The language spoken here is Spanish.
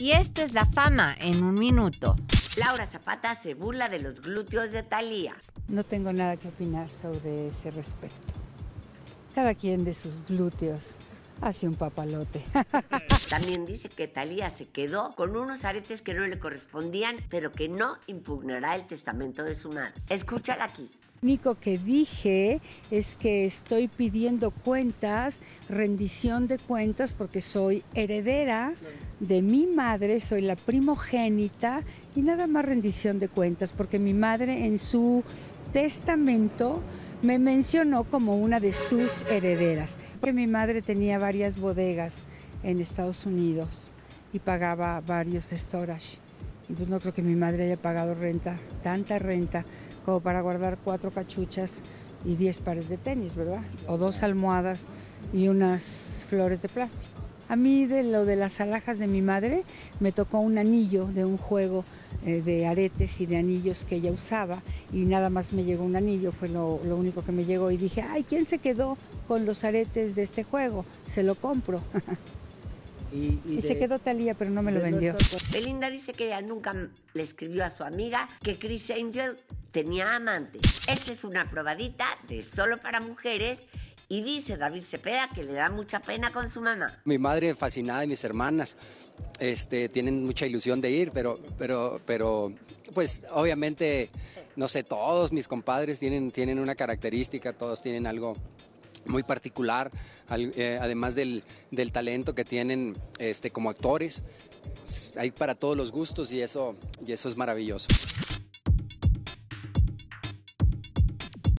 Y esta es la fama en un minuto. Laura Zapata se burla de los glúteos de Talía. No tengo nada que opinar sobre ese respecto. Cada quien de sus glúteos hace un papalote. También dice que Talía se quedó con unos aretes que no le correspondían, pero que no impugnará el testamento de su madre. Escúchala aquí. Lo único que dije es que estoy pidiendo cuentas, rendición de cuentas, porque soy heredera de mi madre, soy la primogénita y nada más rendición de cuentas, porque mi madre en su testamento me mencionó como una de sus herederas. Que mi madre tenía varias bodegas en Estados Unidos y pagaba varios storage. Y pues no creo que mi madre haya pagado renta, tanta renta como para guardar cuatro cachuchas y diez pares de tenis, ¿verdad? O dos almohadas y unas flores de plástico. A mí de lo de las alhajas de mi madre me tocó un anillo de un juego de aretes y de anillos que ella usaba y nada más me llegó un anillo, fue lo, lo único que me llegó y dije, ay, ¿quién se quedó con los aretes de este juego? Se lo compro. Y, Y se quedó Talía, pero no me lo vendió. nuestro- Belinda dice que ella nunca le escribió a su amiga que Chris Angel tenía amante. Esta es una probadita de solo para mujeres y dice David Cepeda que le da mucha pena con su mamá. Mi madre fascinada y mis hermanas este, tienen mucha ilusión de ir, pero, pero, pero, pues obviamente, no sé, todos mis compadres tienen, tienen una característica, todos tienen algo muy particular, eh, además del, del talento que tienen este, como actores. Hay para todos los gustos y eso, y eso es maravilloso.